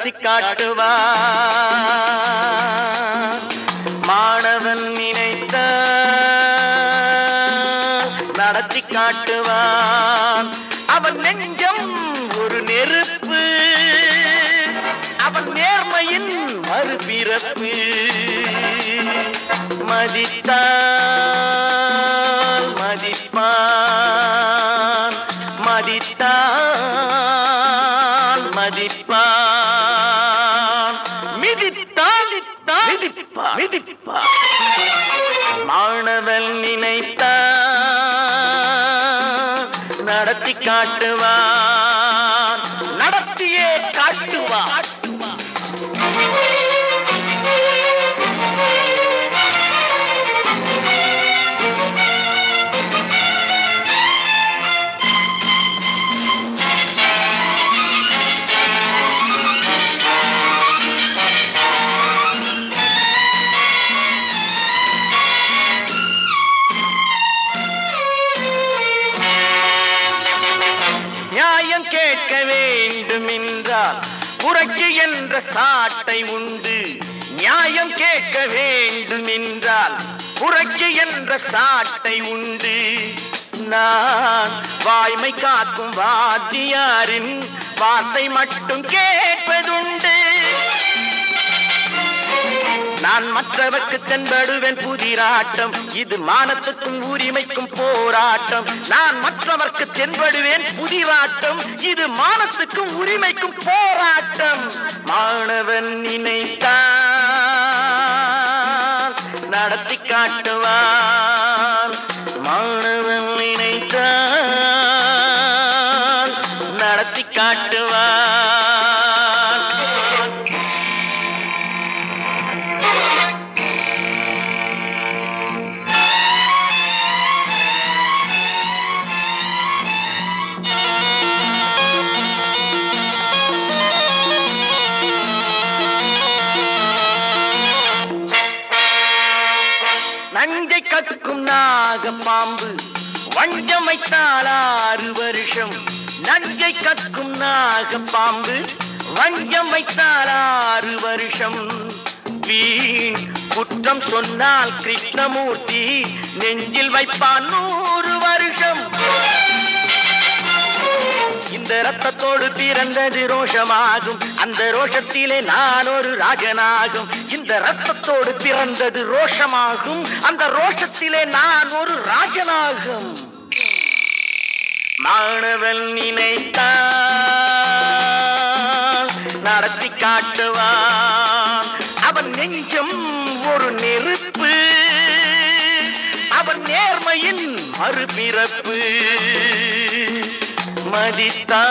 நடத்தி காட்டுவா மாணவன் நினைத்த நடத்தி காட்டுவான் அவன் நெஞ்சம் ஒரு நெருப்பு. அவன் நேர்மையின் மறுபிறப்பு. மதித்தான். மாணவன் நினைத்தா நடத்தி காட்டுவான். நடத்தியே காட்டுவான். வேண்டுமென்றால் புறக்கு என்ற சாட்டை உண்டு. நியாயம் கேட்க வேண்டும் வேண்டுமென்றால் புறக்கு என்ற சாட்டை உண்டு. நான் வாய்மை காக்கும் வாத்தியாரின் வார்த்தை மட்டும் கேட்பதுண்டு. நான் மற்றவர்க்கு தென்படுவேன் புதிராட்டம். இது மானத்துக்கும் உரிமைக்கும் போராட்டம். நான் மற்றவர்க்கு தென்படுவேன் புதிராட்டம். இது மானத்துக்கும் உரிமைக்கும் போராட்டம். மாணவன் நினைத்தான் நடத்தி காட்டுவான். மாணவன் நினைத்தான் மாம்பு. வஞ்சமைத்தால் ஆறு வருஷம் நஞ்சை கற்கும் நாக பாம்பு. வஞ்சம் வைத்தால் ஆறு வருஷம் வீண் குற்றம் சொன்னால் கிருஷ்ணமூர்த்தி நெஞ்சில் வைப்பான் நூறு ரத்தத்தோடு பிறந்தது ரோஷமாகும். அந்த ரோஷத்திலே நான் ஒரு ராஜனாகும். இந்த ரத்தத்தோடு பிறந்தது ரோஷமாகும். அந்த ரோஷத்திலே நான் ஒரு ராஜனாகும். மாணவன் நினைத்தான் நடத்தி காட்டுவான். அவன் நெஞ்சம் ஒரு நெருப்பு. அவன் நேர்மையின் மறுபிறப்பு. மதித்தால்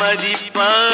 மதிப்பான்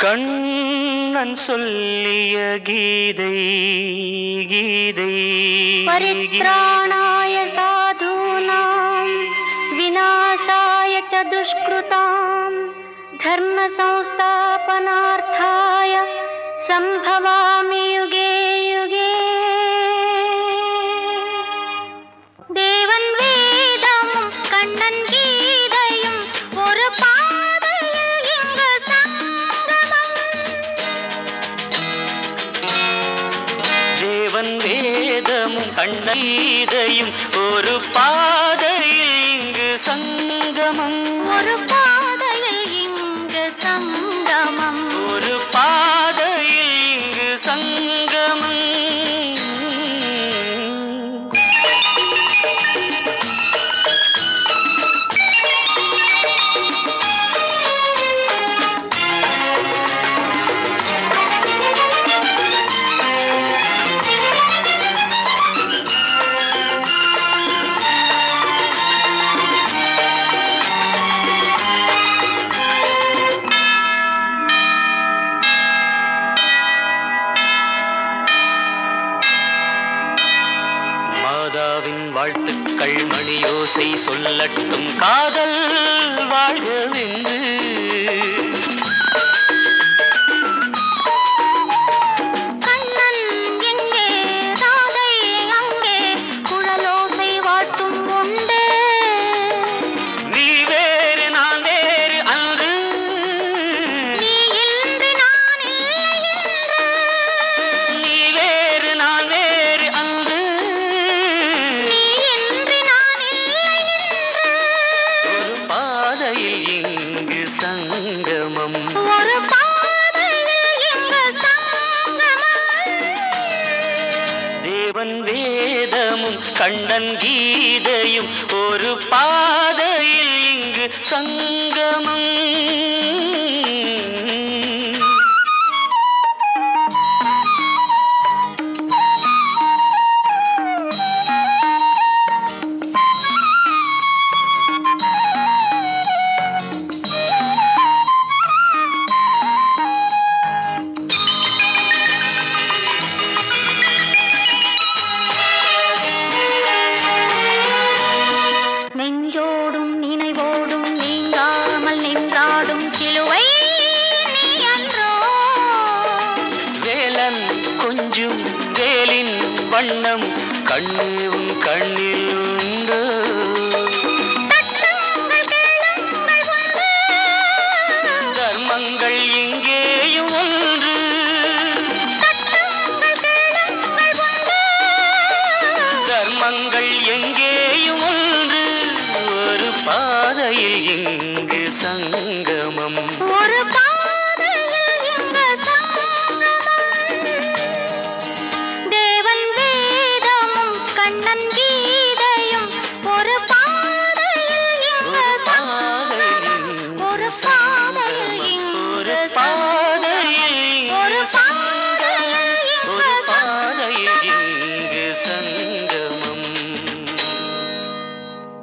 கண்ணன் சொல்லிய கீதை கீதை பரித்ராணாய சாதூனாம் விநாசாய ச துஷ்கிருதாம் தர்ம சம்ஸ்தாபனார்த்தாய சம்பவாமி கண்ணீதையும் ஒரு பாதையில் இங்கு சங்கமம். ஒரு लटक ஒருவன் வேதமும் கண்டன் கீதையும் ஒரு பாதையில் இங்கு சங்கமம். வண்ணம் கண்ணீவும் கண்ணில் உண்டோ. தர்மங்கள் இங்கேயும் ஒன்று. தர்மங்கள் எங்கேயும் ஒன்று. ஒரு பாதையில் இங்கு சங்க